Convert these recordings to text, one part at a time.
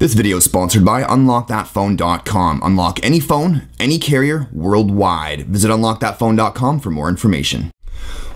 This video is sponsored by UnlockThatPhone.com. Unlock any phone, any carrier, worldwide. Visit UnlockThatPhone.com for more information.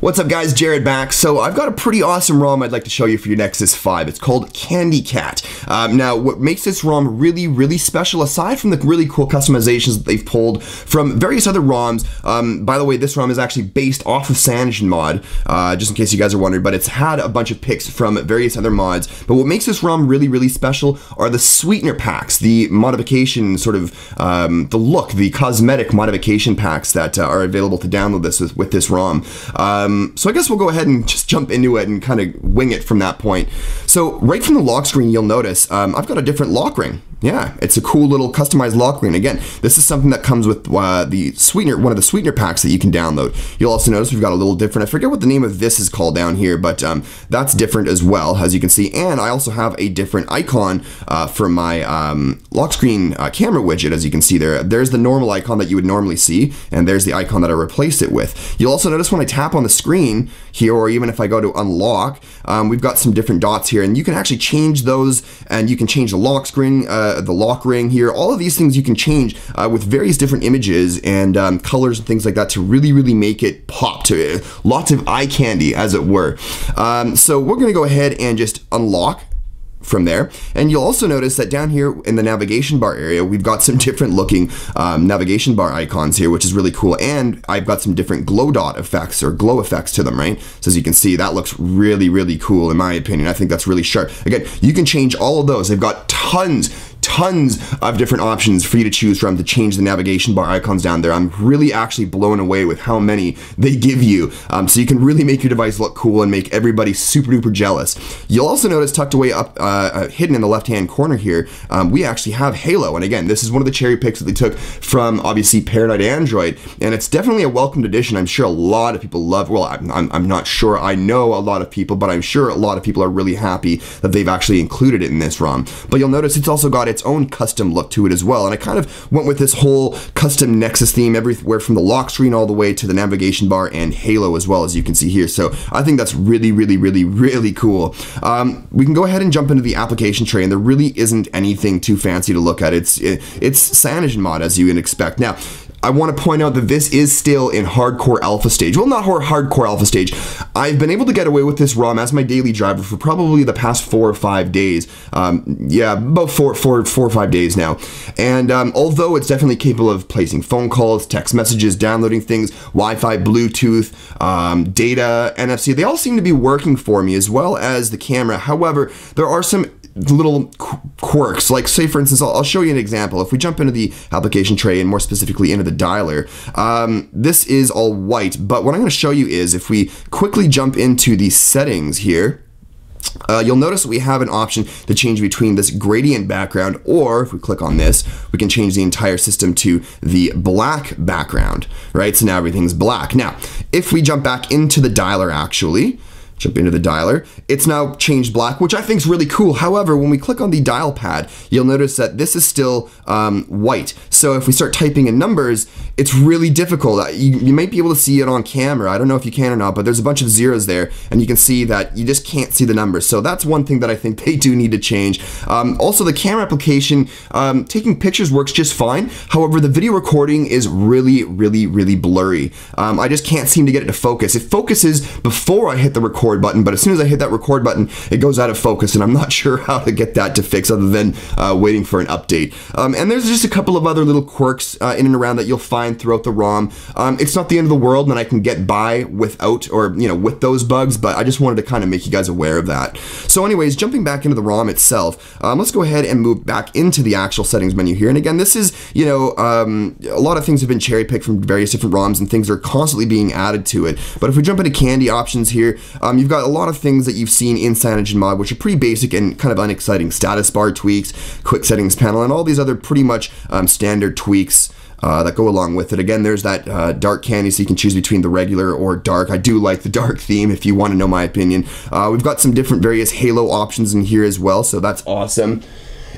What's up guys, Jared back. So I've got a pretty awesome ROM I'd like to show you for your Nexus 5. It's called CandyKat. Um, now what makes this ROM really, really special, aside from the really cool customizations that they've pulled from various other ROMs, um, by the way, this ROM is actually based off of CyanogenMod, uh, just in case you guys are wondering, but it's had a bunch of picks from various other mods. But what makes this ROM really, really special are the sweetener packs, the modification sort of, um, the look, the cosmetic modification packs that uh, are available to download this with, with this ROM. Um, so I guess we'll go ahead and just jump into it and kind of wing it from that point. So right from the lock screen, you'll notice um, I've got a different lock ring. Yeah, it's a cool little customized lock ring. Again, this is something that comes with uh, the sweetener, one of the sweetener packs that you can download. You'll also notice we've got a little different, I forget what the name of this is called down here, but um, that's different as well, as you can see. And I also have a different icon uh, for my um, lock screen uh, camera widget, as you can see there. There's the normal icon that you would normally see, and there's the icon that I replaced it with. You'll also notice when I tap on the screen here, or even if I go to unlock, um, we've got some different dots here, and you can actually change those, and you can change the lock screen, uh, the lock ring here. All of these things you can change uh, with various different images and um, colors and things like that to really, really make it pop to uh, lots of eye candy, as it were. Um, so we're going to go ahead and just unlock from there. And you'll also notice that down here in the navigation bar area, we've got some different looking um, navigation bar icons here, which is really cool. And I've got some different glow dot effects or glow effects to them, right? So as you can see, that looks really, really cool in my opinion. I think that's really sharp. Again, you can change all of those. They've got tons, tons of different options for you to choose from to change the navigation bar icons down there. I'm really actually blown away with how many they give you. Um, so you can really make your device look cool and make everybody super duper jealous. You'll also notice tucked away up, uh, uh, hidden in the left hand corner here, um, we actually have Halo. And again, this is one of the cherry picks that they took from obviously Paranoid Android. And it's definitely a welcomed addition. I'm sure a lot of people love, well, I'm, I'm, I'm not sure I know a lot of people, but I'm sure a lot of people are really happy that they've actually included it in this ROM. But you'll notice it's also got its own custom look to it as well. And I kind of went with this whole custom Nexus theme everywhere from the lock screen all the way to the navigation bar and Halo as well as you can see here. So I think that's really, really, really, really cool. Um, we can go ahead and jump into the application tray and there really isn't anything too fancy to look at. It's, it, it's CyanogenMod as you would expect. Now, I want to point out that this is still in hardcore alpha stage. Well, not hardcore alpha stage. I've been able to get away with this ROM as my daily driver for probably the past four or five days. Um, yeah, about four, four, four or five days now. And um, although it's definitely capable of placing phone calls, text messages, downloading things, Wi-Fi, Bluetooth, um, data, NFC, they all seem to be working for me as well as the camera. However, there are some little quirks. Like, say, for instance, I'll, I'll, show you an example. If we jump into the application tray and more specifically into the dialer, um, this is all white. But what I'm going to show you is if we quickly jump into the settings here, uh, you'll notice we have an option to change between this gradient background or if we click on this we can change the entire system to the black background right so now everything's black now if we jump back into the dialer actually jump into the dialer. It's now changed black, which I think is really cool. However, when we click on the dial pad, you'll notice that this is still um, white. So if we start typing in numbers, it's really difficult. Uh, you, you might be able to see it on camera. I don't know if you can or not, but there's a bunch of zeros there, and you can see that you just can't see the numbers. So that's one thing that I think they do need to change. Um, also, the camera application, um, taking pictures works just fine. However, the video recording is really, really, really blurry. Um, I just can't seem to get it to focus. It focuses before I hit the record record button, but as soon as I hit that record button, it goes out of focus, and I'm not sure how to get that to fix other than uh, waiting for an update. Um, and there's just a couple of other little quirks uh, in and around that you'll find throughout the ROM. Um, it's not the end of the world, and I can get by without or you know with those bugs, but I just wanted to kind of make you guys aware of that. So, anyways, jumping back into the ROM itself, um, let's go ahead and move back into the actual settings menu here. And again, this is you know um, a lot of things have been cherry picked from various different ROMs, and things are constantly being added to it. But if we jump into candy options here, um, you've got a lot of things that you've seen in CyanogenMod, which are pretty basic and kind of unexciting. Status bar tweaks, quick settings panel, and all these other pretty much um, standard tweaks. Uh, that go along with it. Again, there's that uh, dark candy, so you can choose between the regular or dark. I do like the dark theme if you want to know my opinion. Uh, we've got some different various Halo options in here as well, so that's awesome.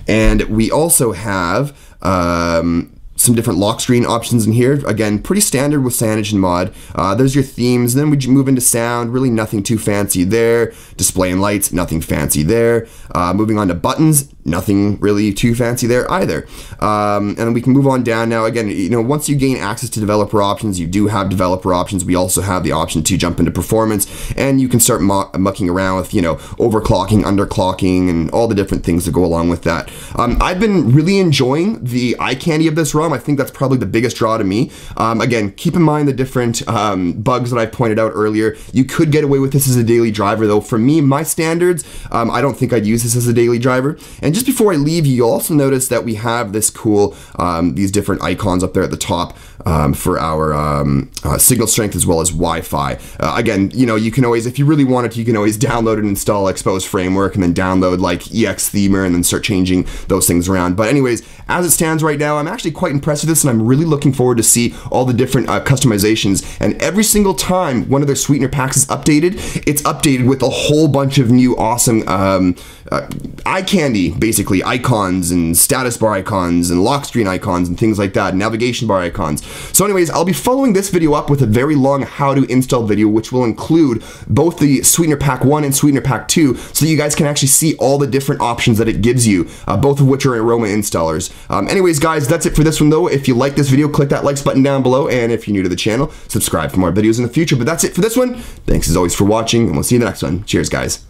And we also have um, some different lock screen options in here. Again, pretty standard with CyanogenMod. Uh, there's your themes. Then we move into sound. Really nothing too fancy there. Display and lights, nothing fancy there. Uh, moving on to buttons. Nothing really too fancy there either. Um, and we can move on down now. Again, you know, once you gain access to developer options, you do have developer options. We also have the option to jump into performance, and you can start mucking around with, you know, overclocking, underclocking, and all the different things that go along with that. Um, I've been really enjoying the eye candy of this ROM. I think that's probably the biggest draw to me. Um, again, keep in mind the different um, bugs that I pointed out earlier. You could get away with this as a daily driver, though. For me, my standards, um, I don't think I'd use this as a daily driver. And just before I leave you, also notice that we have this cool, um, these different icons up there at the top um, for our um, uh, signal strength as well as Wi-Fi. Uh, again, you know, you can always, if you really wanted to, you can always download and install Xposed Framework and then download like ExThemer and then start changing those things around. But anyways, as it stands right now, I'm actually quite impressed with this and I'm really looking forward to see all the different uh, customizations. And every single time one of their sweetener packs is updated, it's updated with a whole bunch of new awesome um, uh, eye candy, basically icons and status bar icons and lock screen icons and things like that, navigation bar icons. So anyways, I'll be following this video up with a very long how to install video, which will include both the Sweetener Pack 1 and Sweetener Pack 2, so you guys can actually see all the different options that it gives you, uh, both of which are Aroma installers. Um, anyways, guys, that's it for this one though. If you like this video, click that likes button down below, and if you're new to the channel, subscribe for more videos in the future. But that's it for this one. Thanks as always for watching, and we'll see you in the next one. Cheers, guys.